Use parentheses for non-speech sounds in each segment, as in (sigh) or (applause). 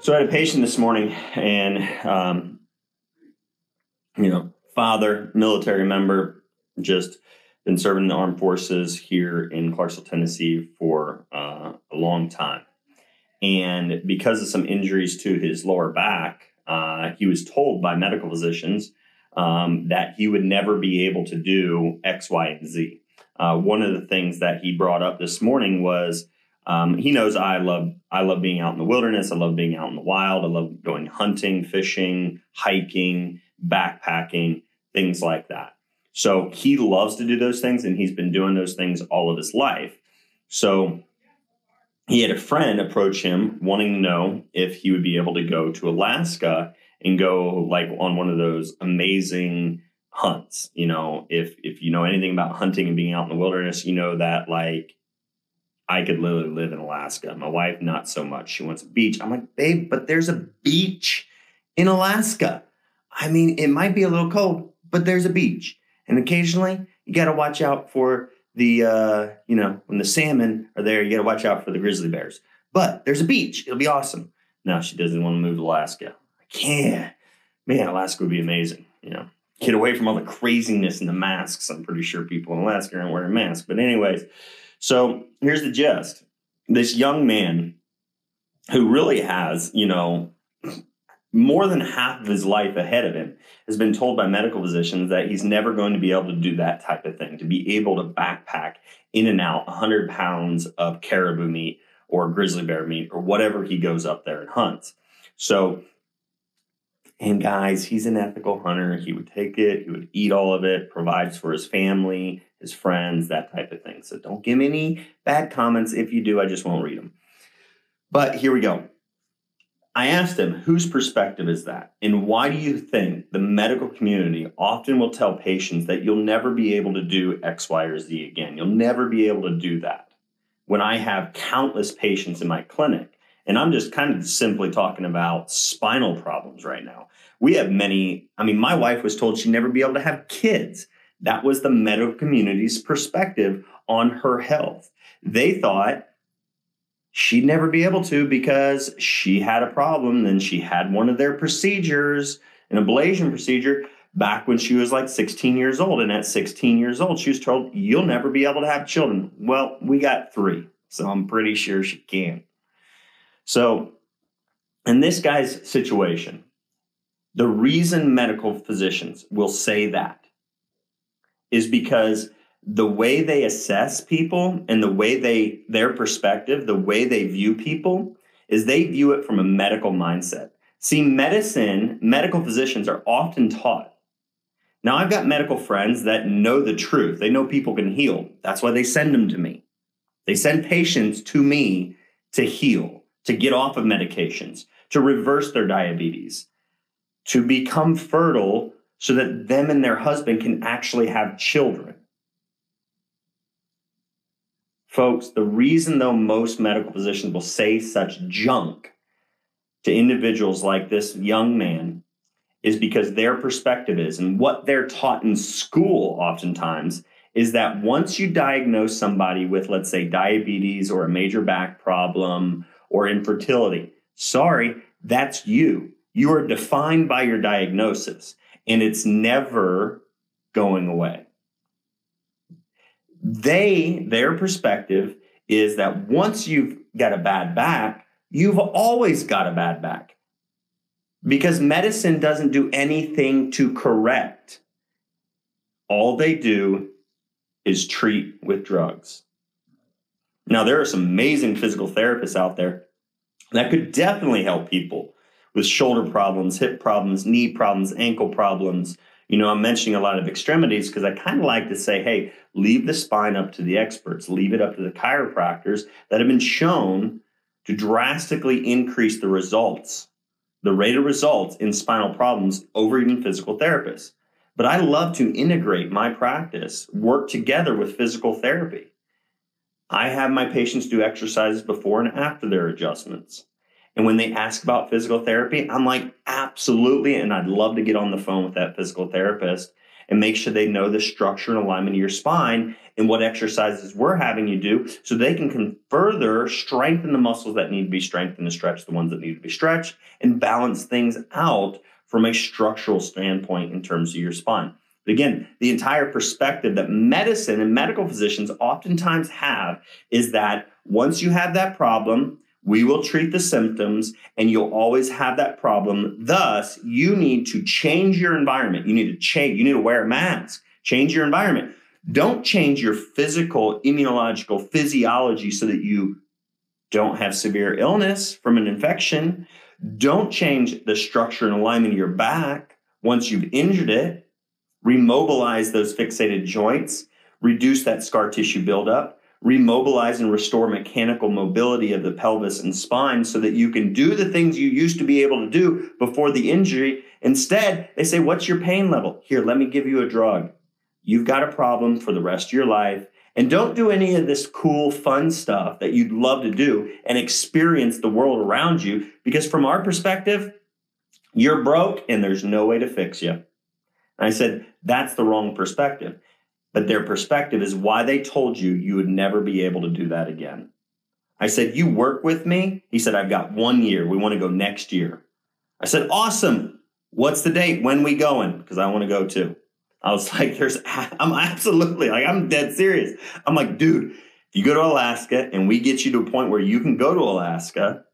So I had a patient this morning, and um, you know, father, military member, just been serving in the armed forces here in Clarksville, Tennessee for uh, a long time. And because of some injuries to his lower back, uh, he was told by medical physicians um, that he would never be able to do X, Y, and Z. Uh, one of the things that he brought up this morning was um, he knows I love I love being out in the wilderness. I love being out in the wild. I love going hunting, fishing, hiking, backpacking, things like that. So he loves to do those things, and he's been doing those things all of his life. So he had a friend approach him wanting to know if he would be able to go to Alaska and go like on one of those amazing hunts. You know, if if you know anything about hunting and being out in the wilderness, you know that like I could literally live in Alaska. My wife, not so much. She wants a beach. I'm like, babe, but there's a beach in Alaska. I mean, it might be a little cold, but there's a beach. And occasionally you got to watch out for the uh, you know, when the salmon are there, you got to watch out for the grizzly bears. But there's a beach. It'll be awesome. Now she doesn't want to move to Alaska. I can't. Man, Alaska would be amazing. You know, get away from all the craziness and the masks. I'm pretty sure people in Alaska aren't wearing masks. But anyways, so here's the gist: this young man who really has, you know, more than half of his life ahead of him has been told by medical physicians that he's never going to be able to do that type of thing, to be able to backpack in and out 100 pounds of caribou meat or grizzly bear meat or whatever he goes up there and hunts. So, and guys, he's an ethical hunter. He would take it, he would eat all of it, provides for his family, his friends, that type of thing. So don't give me any bad comments. If you do, I just won't read them. But here we go. I asked him, whose perspective is that? And why do you think the medical community often will tell patients that you'll never be able to do X, Y, or Z again? You'll never be able to do that. When I have countless patients in my clinic, and I'm just kind of simply talking about spinal problems right now. We have many, I mean, my wife was told she'd never be able to have kids. That was the medical community's perspective on her health. They thought she'd never be able to because she had a problem. Then she had one of their procedures, an ablation procedure, back when she was like 16 years old. And at 16 years old, she was told, You'll never be able to have children. Well, we got three, so I'm pretty sure she can. So, in this guy's situation, the reason medical physicians will say that is because the way they assess people and the way they their perspective the way they view people is they view it from a medical mindset. See medicine medical physicians are often taught now i've got medical friends that know the truth. They know people can heal. That's why they send them to me. They send patients to me to heal to get off of medications to reverse their diabetes to become fertile so that them and their husband can actually have children Folks, the reason though most medical physicians will say such junk to individuals like this young man is because their perspective is, and what they're taught in school oftentimes is that once you diagnose somebody with, let's say, diabetes or a major back problem or infertility, sorry, that's you. You are defined by your diagnosis, and it's never going away. They their perspective is that once you've got a bad back you've always got a bad back. Because medicine doesn't do anything to correct. All they do is treat with drugs. Now there are some amazing physical therapists out there that could definitely help people with shoulder problems hip problems knee problems ankle problems you know, I'm mentioning a lot of extremities because I kind of like to say, hey, leave the spine up to the experts, leave it up to the chiropractors that have been shown to drastically increase the results, the rate of results in spinal problems over even physical therapists. But I love to integrate my practice, work together with physical therapy. I have my patients do exercises before and after their adjustments. And when they ask about physical therapy, I'm like, absolutely. And I'd love to get on the phone with that physical therapist and make sure they know the structure and alignment of your spine and what exercises we're having you do so they can further strengthen the muscles that need to be strengthened and stretch the ones that need to be stretched and balance things out from a structural standpoint in terms of your spine. But again, the entire perspective that medicine and medical physicians oftentimes have is that once you have that problem, we will treat the symptoms and you'll always have that problem. Thus, you need to change your environment. You need to change, you need to wear a mask, change your environment. Don't change your physical, immunological physiology so that you don't have severe illness from an infection. Don't change the structure and alignment of your back once you've injured it. Remobilize those fixated joints, reduce that scar tissue buildup, remobilize and restore mechanical mobility of the pelvis and spine so that you can do the things you used to be able to do before the injury. Instead, they say, What's your pain level? Here, let me give you a drug. You've got a problem for the rest of your life. And don't do any of this cool, fun stuff that you'd love to do and experience the world around you because, from our perspective, you're broke and there's no way to fix you. And I said, that's the wrong perspective. But their perspective is why they told you you would never be able to do that again. I said, You work with me? He said, I've got one year. We want to go next year. I said, Awesome. What's the date? When we going? Because I want to go too. I was (laughs) like, there's, I'm absolutely like, I'm dead serious. I'm like, dude, if you go to Alaska and we get you to a point where you can go to Alaska,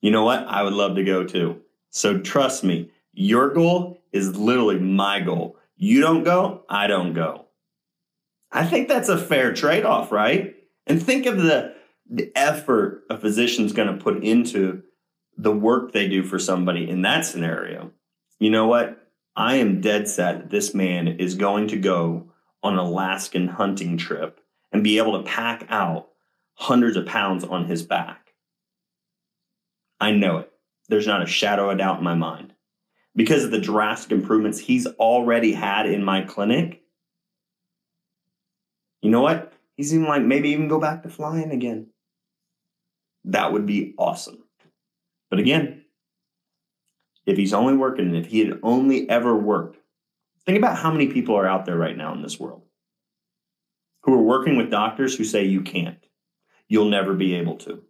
you know what? I would love to go too. So trust me, your goal is literally my goal. You don't go, I don't go. I think that's a fair trade off, right? And think of the, the effort a physician's going to put into the work they do for somebody in that scenario. You know what? I am dead set this man is going to go on an Alaskan hunting trip and be able to pack out hundreds of pounds on his back. I know it. There's not a shadow of doubt in my mind. Because of the drastic improvements he's already had in my clinic, you know what? He's even like, maybe even go back to flying again. That would be awesome. But again, if he's only working if he had only ever worked, think about how many people are out there right now in this world who are working with doctors who say you can't, you'll never be able to.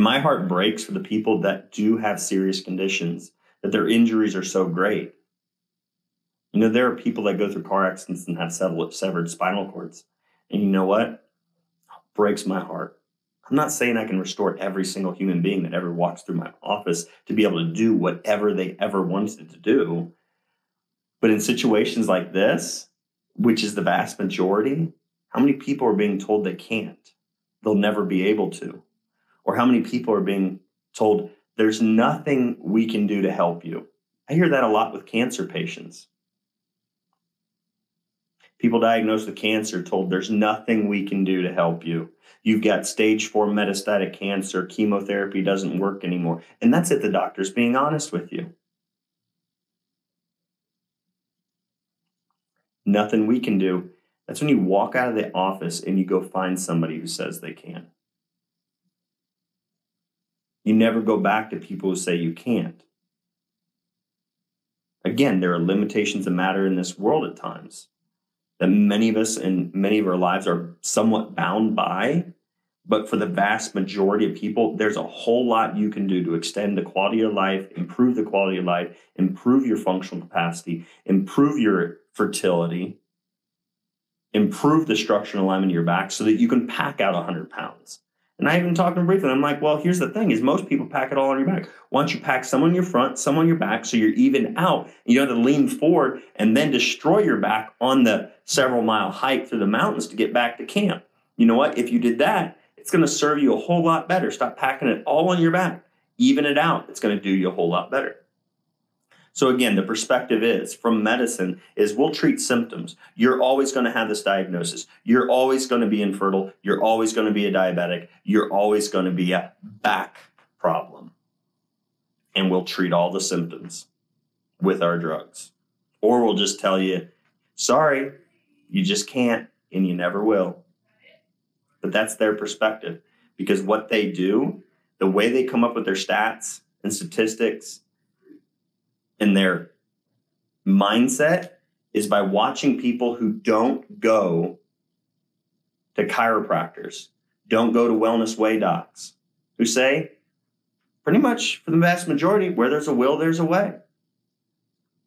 And my heart breaks for the people that do have serious conditions, that their injuries are so great. You know, there are people that go through car accidents and have severed spinal cords. And you know what? Breaks my heart. I'm not saying I can restore every single human being that ever walks through my office to be able to do whatever they ever wanted to do. But in situations like this, which is the vast majority, how many people are being told they can't? They'll never be able to. Or how many people are being told there's nothing we can do to help you? I hear that a lot with cancer patients. People diagnosed with cancer told there's nothing we can do to help you. You've got stage four metastatic cancer. Chemotherapy doesn't work anymore. And that's it. The doctor's being honest with you. Nothing we can do. That's when you walk out of the office and you go find somebody who says they can. You never go back to people who say you can't. Again, there are limitations that matter in this world at times that many of us and many of our lives are somewhat bound by. But for the vast majority of people, there's a whole lot you can do to extend the quality of life, improve the quality of life, improve your functional capacity, improve your fertility, improve the structure and alignment of your back so that you can pack out 100 pounds. And I even talked to him briefly. I'm like, well, here's the thing: is most people pack it all on your back. Once you pack some on your front, some on your back, so you're even out. You don't have to lean forward and then destroy your back on the several mile hike through the mountains to get back to camp. You know what? If you did that, it's going to serve you a whole lot better. Stop packing it all on your back. Even it out. It's going to do you a whole lot better. So again, the perspective is from medicine is we'll treat symptoms. You're always going to have this diagnosis. You're always going to be infertile. You're always going to be a diabetic. You're always going to be a back problem. And we'll treat all the symptoms with our drugs. Or we'll just tell you, sorry, you just can't and you never will. But that's their perspective because what they do, the way they come up with their stats and statistics and their mindset is by watching people who don't go to chiropractors, don't go to wellness way docs, who say, pretty much for the vast majority, where there's a will, there's a way.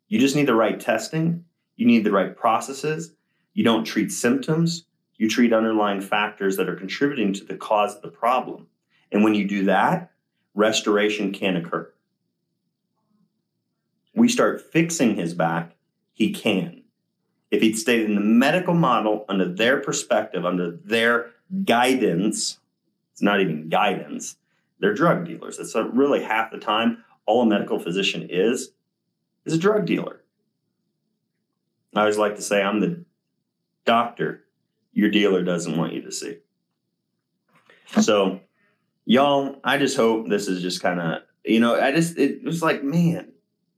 You just need the right testing, you need the right processes. You don't treat symptoms, you treat underlying factors that are contributing to the cause of the problem. And when you do that, restoration can occur. We start fixing his back, he can. If he'd stayed in the medical model under their perspective, under their guidance, it's not even guidance, they're drug dealers. That's really half the time all a medical physician is, is a drug dealer. I always like to say I'm the doctor your dealer doesn't want you to see. So, y'all, I just hope this is just kind of, you know, I just, it was like, man,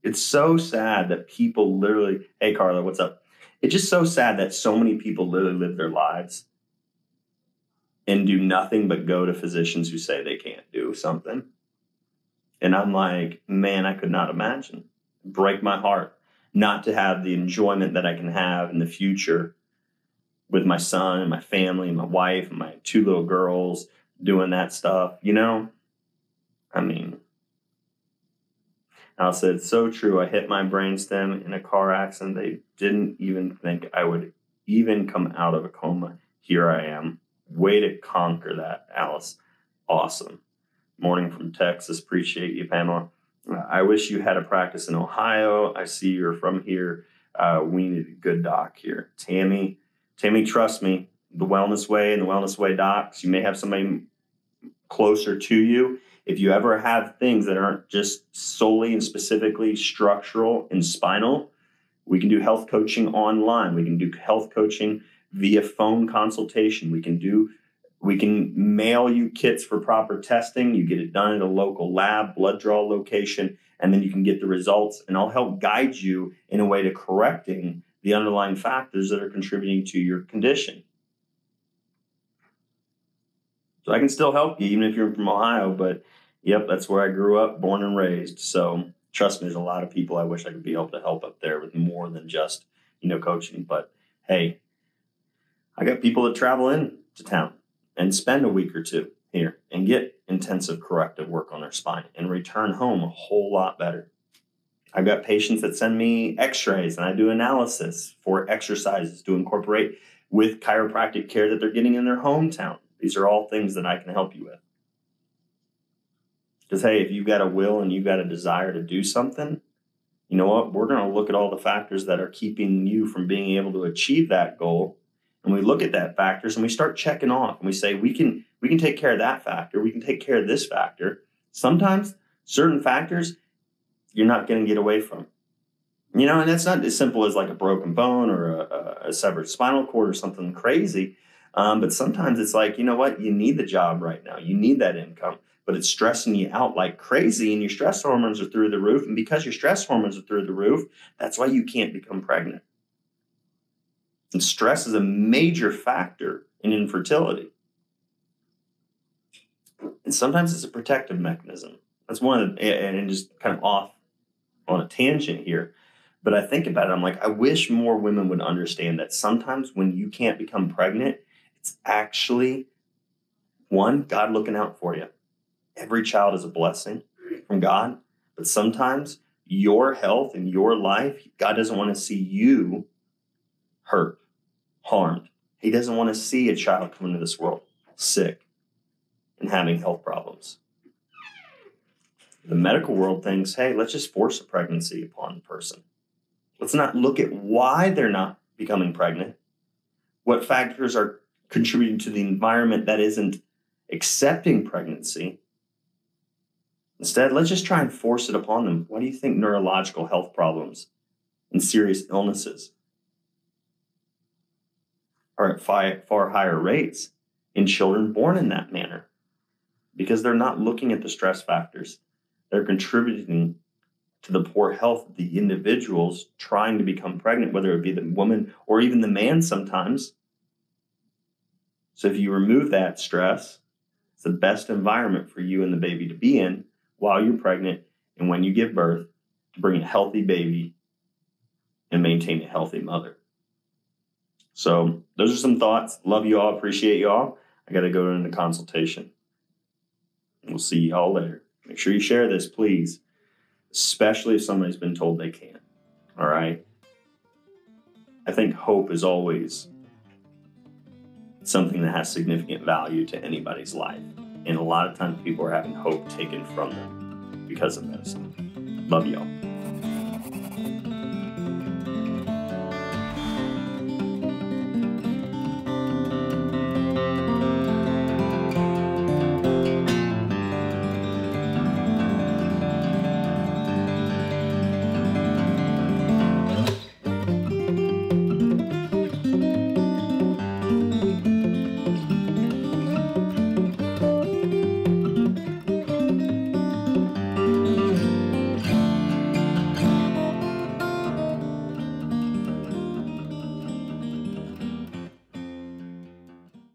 it's so sad that people literally, hey, Carla, what's up? It's just so sad that so many people literally live their lives and do nothing but go to physicians who say they can't do something. And I'm like, man, I could not imagine. Break my heart not to have the enjoyment that I can have in the future with my son and my family and my wife and my two little girls doing that stuff, you know? I mean, Al said, so true. I hit my brainstem in a car accident. They didn't even think I would even come out of a coma. Here I am. Way to conquer that, Alice. Awesome. Morning from Texas. Appreciate you, Pamela. I wish you had a practice in Ohio. I see you're from here. Uh, we need a good doc here. Tammy, Tammy, trust me, the Wellness Way and the Wellness Way docs, you may have somebody closer to you. If you ever have things that aren't just solely and specifically structural and spinal, we can do health coaching online. We can do health coaching via phone consultation. We can do we can mail you kits for proper testing. You get it done at a local lab, blood draw location, and then you can get the results. And I'll help guide you in a way to correcting the underlying factors that are contributing to your condition. So I can still help you, even if you're from Ohio. But yep, that's where I grew up, born and raised. So trust me, there's a lot of people I wish I could be able to help up there with more than just you know coaching. But hey, I got people that travel in to town and spend a week or two here and get intensive corrective work on their spine and return home a whole lot better. I've got patients that send me x rays and I do analysis for exercises to incorporate with chiropractic care that they're getting in their hometown. These are all things that I can help you with. Because, hey, if you've got a will and you've got a desire to do something, you know what? We're going to look at all the factors that are keeping you from being able to achieve that goal. And we look at that factors and we start checking off and we say, we can, we can take care of that factor. We can take care of this factor. Sometimes certain factors you're not going to get away from. You know, and that's not as simple as like a broken bone or a, a severed spinal cord or something crazy. Um, but sometimes it's like, you know what? You need the job right now. You need that income, but it's stressing you out like crazy, and your stress hormones are through the roof. And because your stress hormones are through the roof, that's why you can't become pregnant. And stress is a major factor in infertility. And sometimes it's a protective mechanism. That's one of the, and just kind of off on a tangent here, but I think about it, I'm like, I wish more women would understand that sometimes when you can't become pregnant, it's actually one, God looking out for you. Every child is a blessing from God, but sometimes your health and your life, God doesn't want to see you hurt, harmed. He doesn't want to see a child come into this world sick and having health problems the medical world thinks, hey, let's just force a pregnancy upon the person. Let's not look at why they're not becoming pregnant, what factors are contributing to the environment that isn't accepting pregnancy. Instead, let's just try and force it upon them. What do you think neurological health problems and serious illnesses are at far, far higher rates in children born in that manner? Because they're not looking at the stress factors they're contributing to the poor health of the individuals trying to become pregnant, whether it be the woman or even the man sometimes. So if you remove that stress, it's the best environment for you and the baby to be in while you're pregnant and when you give birth to bring a healthy baby and maintain a healthy mother. So, those are some thoughts. Love you all. Appreciate you all. I got to go into consultation. We'll see you all later. Make sure you share this, please, especially if somebody's been told they can't. All right. I think hope is always something that has significant value to anybody's life. And a lot of times people are having hope taken from them because of medicine. Love y'all.